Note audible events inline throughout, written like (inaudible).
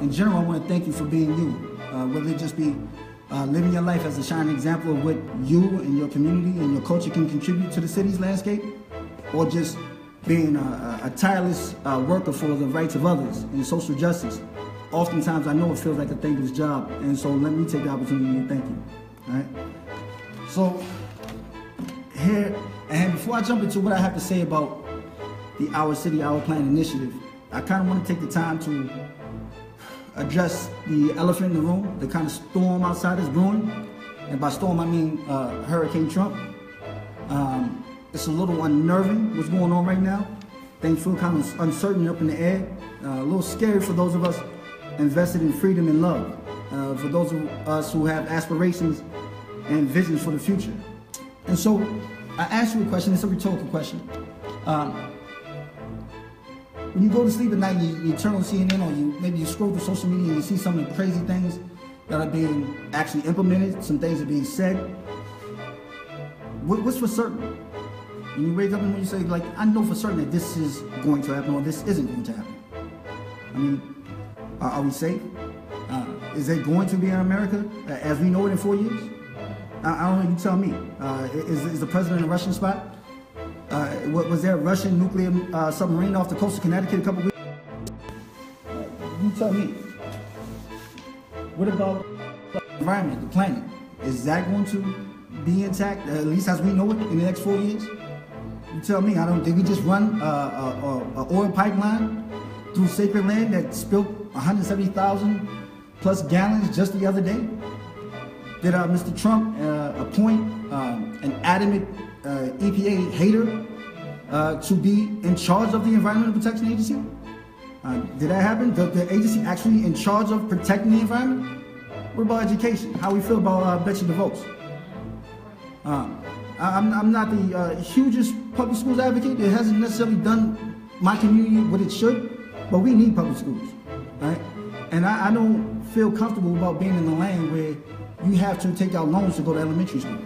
in general, I want to thank you for being you. Uh, whether it just be uh, living your life as a shining example of what you and your community and your culture can contribute to the city's landscape, or just being a, a tireless uh, worker for the rights of others and social justice. Oftentimes, I know it feels like a thankless job, and so let me take the opportunity to thank you. All right. So here, and before I jump into what I have to say about the Our City, Our Plan initiative, I kind of want to take the time to address the elephant in the room, the kind of storm outside is brewing. And by storm, I mean uh, Hurricane Trump. Um, it's a little unnerving what's going on right now. Things feel kind of uncertain up in the air. Uh, a little scary for those of us invested in freedom and love. Uh, for those of us who have aspirations and visions for the future. And so I ask you a question, it's a rhetorical question. Um, when you go to sleep at night, you, you turn on CNN or you maybe you scroll through social media and you see some of the crazy things that are being actually implemented, some things are being said. What, what's for certain? When you wake up and you say, like, I know for certain that this is going to happen or this isn't going to happen. I mean, are, are we safe? Uh, is it going to be in America uh, as we know it in four years? I, I don't know. You tell me. Uh, is, is the president a Russian spot? Uh, was there a Russian nuclear uh, submarine off the coast of Connecticut a couple weeks? Uh, you tell me. What about the environment, the planet? Is that going to be intact, at least as we know it, in the next four years? You tell me. I don't. Did we just run a, a, a oil pipeline through sacred land that spilled 170,000 plus gallons just the other day? Did uh, Mr. Trump uh, appoint um, an adamant EPA hater uh, to be in charge of the Environmental Protection Agency? Uh, did that happen? The, the, agency actually in charge of protecting the environment? What about education? How we feel about uh, Betsy DeVos? Um, I'm, I'm, not the hugest public schools advocate. It hasn't necessarily done my community what it should, but we need public schools, right? And I, I don't feel comfortable about being in the land where you have to take out loans to go to elementary school.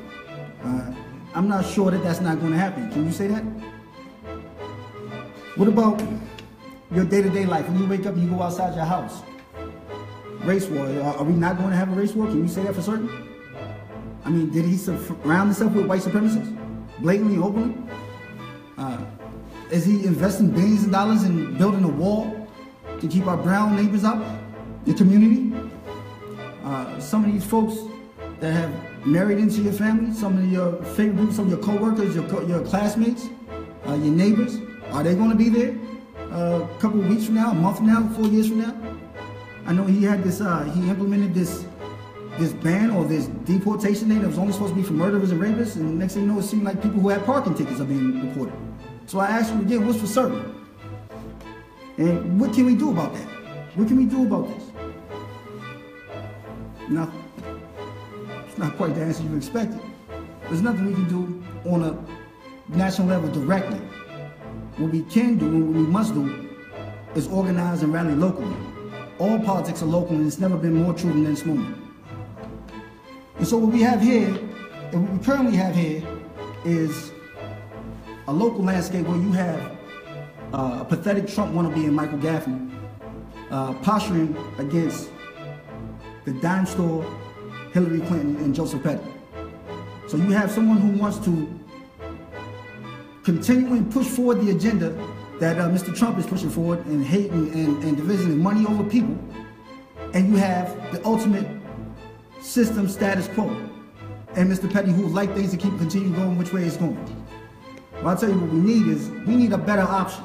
Uh, I'm not sure that that's not going to happen. Can you say that? What about your day-to-day life? When you wake up and you go outside your house, race war. Are we not going to have a race war? Can you say that for certain? I mean, did he surround himself with white supremacists, blatantly, openly? Uh, is he investing billions of dollars in building a wall to keep our brown neighbors out, the community? Uh, some of these folks that have married into your family, some of your favorite people, some of your coworkers, your, co your classmates, uh, your neighbors, are they going to be there uh, a couple of weeks from now, a month from now, four years from now? I know he had this, uh, he implemented this this ban or this deportation thing that was only supposed to be for murderers and rapists, and next thing you know, it seemed like people who had parking tickets are being deported. So I asked him again, what's for certain? And what can we do about that? What can we do about this? Nothing. It's not quite the answer you expected. There's nothing we can do on a national level directly. What we can do and what we must do is organize and rally locally. All politics are local and it's never been more true than this moment. And so what we have here, and what we currently have here, is a local landscape where you have uh, a pathetic Trump wannabe and Michael Gaffney uh, posturing against the dime store, Hillary Clinton, and Joseph Petty. So you have someone who wants to continue and push forward the agenda that uh, Mr. Trump is pushing forward and hate and, and, division and money over people. And you have the ultimate system status quo. And Mr. Petty who would like things to keep continue going which way it's going. Well, I'll tell you what we need is we need a better option.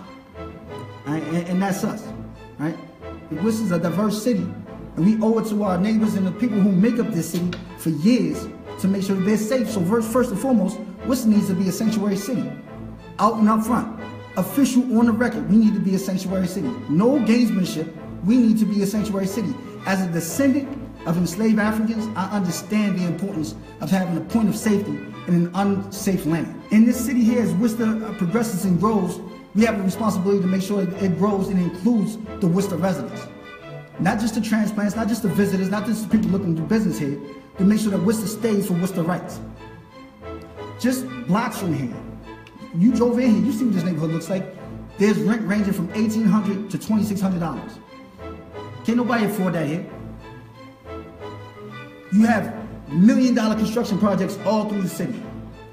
Right? And, and that's us. Right? This is a diverse city. And we owe it to our neighbors and the people who make up this city for years to make sure they're safe. So first and foremost, Worcester needs to be a sanctuary city. Out and up front. Official on the record, we need to be a sanctuary city. No gamesmanship, we need to be a sanctuary city. As a descendant of enslaved Africans, I understand the importance of having a point of safety in an unsafe land. In this city here, as Worcester uh, progresses and grows, we have a responsibility to make sure it grows and includes the Worcester residents. Not just the transplants, not just the visitors, not just the people looking to do business here, to make sure that Worcester stays for Worcesterites. Just blocks from here. You drove in here, you see what this neighborhood looks like. There's rent ranging from 1,800 to $2,600. Can't nobody afford that here. You have million dollar construction projects all through the city.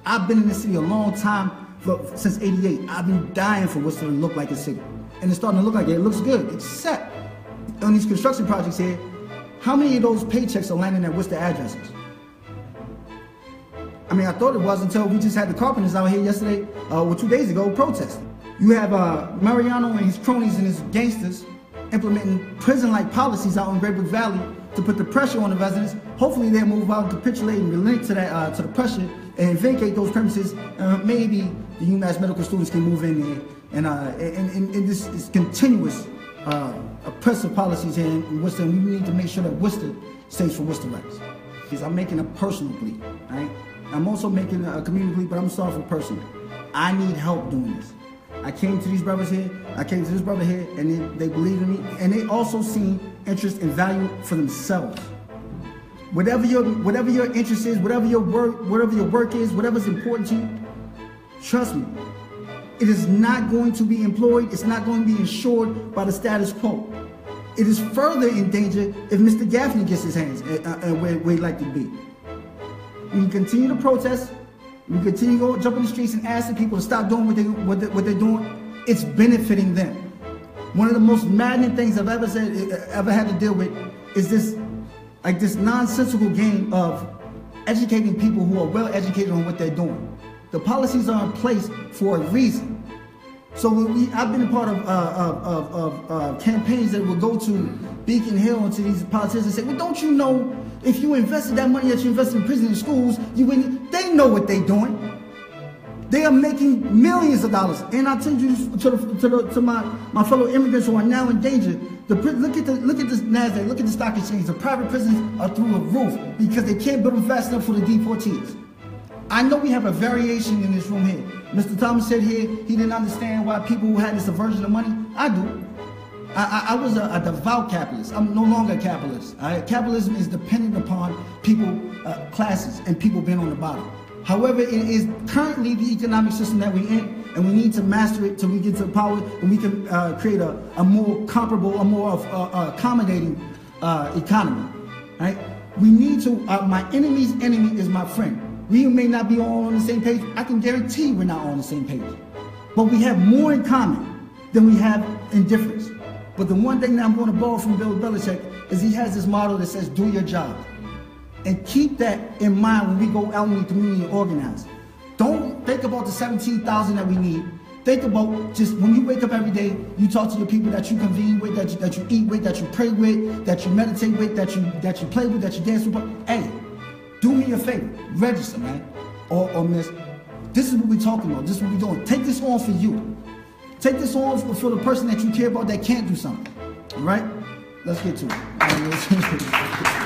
I've been in the city a long time, for, since 88. I've been dying for going to look like a city. And it's starting to look like it. It looks good, except on these construction projects here, how many of those paychecks are landing at Worcester addresses? I mean, I thought it was until we just had the carpenters out here yesterday, uh, or two days ago, protesting. You have uh, Mariano and his cronies and his gangsters implementing prison-like policies out in Great Brook Valley to put the pressure on the residents. Hopefully they'll move out and capitulate and relent to that uh, to the pressure and vacate those premises. Uh, maybe the UMass medical students can move in there. And, uh, and, and, and this is continuous uh, oppressive policies here in Worcester. And we need to make sure that Worcester stays for Worcesterites. Because I'm making a personal plea, right? I'm also making a community plea, but I'm sorry for personal. I need help doing this. I came to these brothers here, I came to this brother here, and they, they believe in me, and they also see interest and value for themselves. Whatever your whatever your interest is, whatever your work, whatever your work is, whatever's important to you, trust me, it is not going to be employed, it's not going to be insured by the status quo. It is further in danger if Mr. Gaffney gets his hands uh, uh, where, where he'd like to be. We can continue to protest, we continue to go jump in the streets and asking people to stop doing what, they, what, they, what they're doing. It's benefiting them. One of the most maddening things I've ever said, ever had to deal with is this, like this nonsensical game of educating people who are well educated on what they're doing. The policies are in place for a reason. So we, I've been a part of, uh, of, of, of uh, campaigns that will go to Beacon Hill and to these politicians and say, well, don't you know if you invested that money that you invested in prison and schools, you wouldn't, they know what they're doing. They are making millions of dollars. And I tell you to, the, to, the, to my, my fellow immigrants who are now in danger, the, look at the look at this NASDAQ, look at the stock exchange. The private prisons are through the roof because they can't build them fast enough for the deportees. I know we have a variation in this room here. Mr. Thomas said here he didn't understand why people who had this aversion to money. I do. I, I, I was a, a, devout capitalist. I'm no longer a capitalist. Right? Capitalism is dependent upon people, uh, classes, and people being on the bottom. However, it is currently the economic system that we're in, and we need to master it till we get to power, and we can uh, create a, a, more comparable, a more uh, uh accommodating uh, economy. Right? We need to. Uh, my enemy's enemy is my friend. We may not be all on the same page. I can guarantee we're not all on the same page. But we have more in common than we have in difference. But the one thing that I'm going to borrow from Bill Belichick is he has this motto that says, do your job. And keep that in mind when we go out in the community and organize. Don't think about the 17,000 that we need. Think about just when you wake up every day, you talk to the people that you convene with, that you, that you eat with, that you pray with, that you meditate with, that you that you play with, that you dance with. Hey, do me a favor, register, man. Or, or miss, this is what we're talking about. This is what we're doing. Take this on for you. Take this on for, for the person that you care about that can't do something. All right? Let's get to it. (laughs)